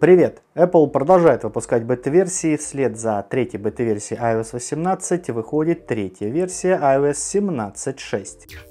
Привет! Apple продолжает выпускать бета-версии. Вслед за третьей бета-версией iOS 18 выходит третья версия iOS 17.6.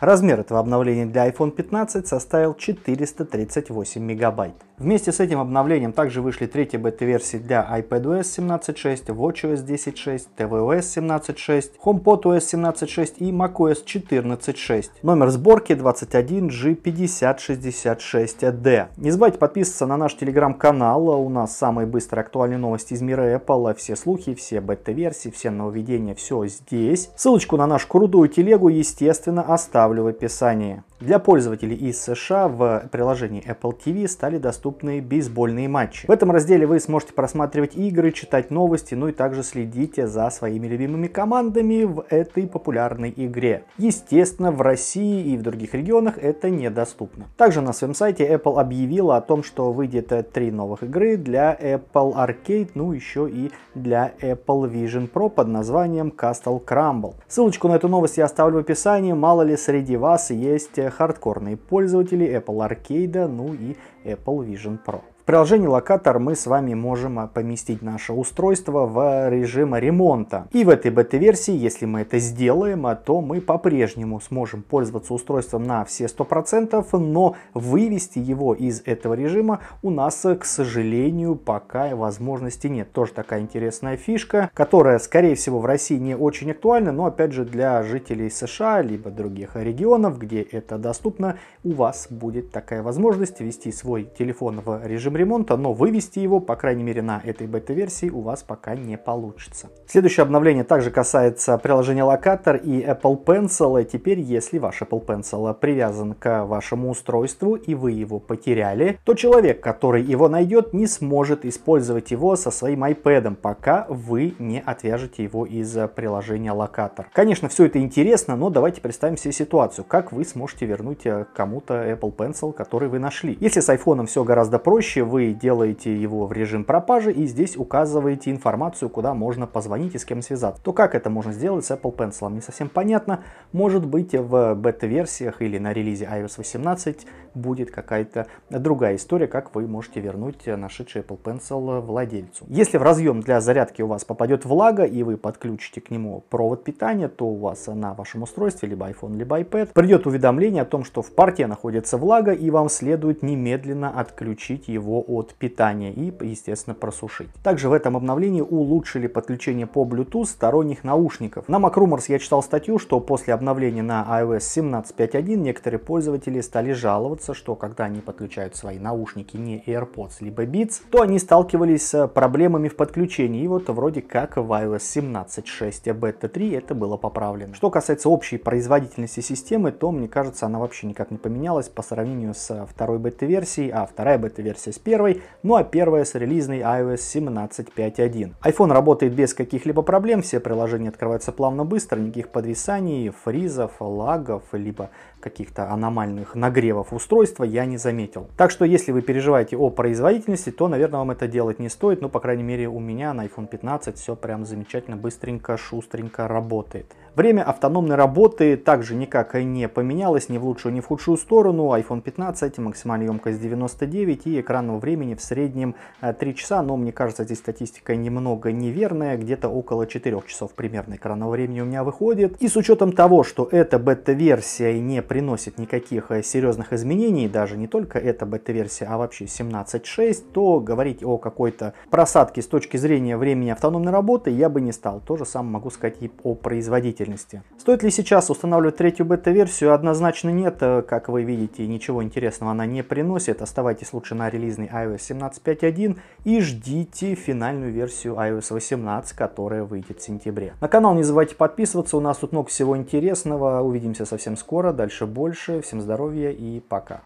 Размер этого обновления для iPhone 15 составил 438 мегабайт. Вместе с этим обновлением также вышли третьи бета-версии для iPadOS 17.6, WatchOS 10.6, tvOS 17.6, HomePodOS 17.6 и macOS 14.6. Номер сборки 21G5066D. Не забывайте подписываться на наш телеграм-канал, у нас самые быстрые актуальные новости из мира Apple, все слухи, все бета-версии, все нововведения, все здесь. Ссылочку на нашу крутую телегу, естественно, оставлю в описании. Для пользователей из США в приложении Apple TV стали доступны бейсбольные матчи. В этом разделе вы сможете просматривать игры, читать новости, ну и также следите за своими любимыми командами в этой популярной игре. Естественно, в России и в других регионах это недоступно. Также на своем сайте Apple объявила о том, что выйдет три новых игры для Apple Arcade, ну еще и для Apple Vision Pro под названием Castle Crumble. Ссылочку на эту новость я оставлю в описании, мало ли среди вас есть хардкорные пользователи Apple Arcade, ну и Apple Vision Pro приложении локатор мы с вами можем поместить наше устройство в режим ремонта. И в этой бета-версии, если мы это сделаем, то мы по-прежнему сможем пользоваться устройством на все 100%, но вывести его из этого режима у нас, к сожалению, пока возможности нет. Тоже такая интересная фишка, которая, скорее всего, в России не очень актуальна, но опять же для жителей США, либо других регионов, где это доступно, у вас будет такая возможность ввести свой телефон в режим ремонта, но вывести его, по крайней мере на этой бета-версии, у вас пока не получится. Следующее обновление также касается приложения Локатор и Apple Pencil. Теперь, если ваш Apple Pencil привязан к вашему устройству и вы его потеряли, то человек, который его найдет, не сможет использовать его со своим iPad, пока вы не отвяжете его из приложения Локатор. Конечно, все это интересно, но давайте представим себе ситуацию, как вы сможете вернуть э, кому-то Apple Pencil, который вы нашли. Если с iPhone все гораздо проще, вы делаете его в режим пропажи и здесь указываете информацию, куда можно позвонить и с кем связаться. То как это можно сделать с Apple Pencil? Не совсем понятно. Может быть в бета-версиях или на релизе iOS 18 будет какая-то другая история, как вы можете вернуть нашедший Apple Pencil владельцу. Если в разъем для зарядки у вас попадет влага и вы подключите к нему провод питания, то у вас на вашем устройстве, либо iPhone, либо iPad, придет уведомление о том, что в порте находится влага и вам следует немедленно отключить его от питания и, естественно, просушить. Также в этом обновлении улучшили подключение по Bluetooth сторонних наушников. На MacRumors я читал статью, что после обновления на iOS 17.5.1 некоторые пользователи стали жаловаться, что когда они подключают свои наушники не AirPods либо Beats, то они сталкивались с проблемами в подключении. И вот вроде как в iOS 17.6 Beta 3 это было поправлено. Что касается общей производительности системы, то мне кажется она вообще никак не поменялась по сравнению с второй бета-версией, а вторая бета-версия с первой, ну а первая с релизной iOS 17.5.1. iPhone работает без каких-либо проблем, все приложения открываются плавно быстро, никаких подвисаний, фризов, лагов, либо каких-то аномальных нагревов устройства я не заметил. Так что если вы переживаете о производительности, то, наверное, вам это делать не стоит. Но, по крайней мере, у меня на iPhone 15 все прям замечательно, быстренько, шустренько работает. Время автономной работы также никак не поменялось ни в лучшую, ни в худшую сторону. iPhone 15, максимальная емкость 99 и экранного времени в среднем 3 э, часа. Но мне кажется, здесь статистика немного неверная. Где-то около 4 часов примерно экранного времени у меня выходит. И с учетом того, что эта бета-версия не приносит никаких э, серьезных изменений, даже не только эта бета-версия, а вообще 17.6, то говорить о какой-то просадке с точки зрения времени автономной работы я бы не стал. То же самое могу сказать и о производительности. Стоит ли сейчас устанавливать третью бета-версию? Однозначно нет. Э, как вы видите, ничего интересного она не приносит. Оставайтесь лучше на релизной iOS 17.5.1 и ждите финальную версию iOS 18, которая выйдет в сентябре. На канал не забывайте подписываться, у нас тут много всего интересного. Увидимся совсем скоро. Дальше больше. Всем здоровья и пока.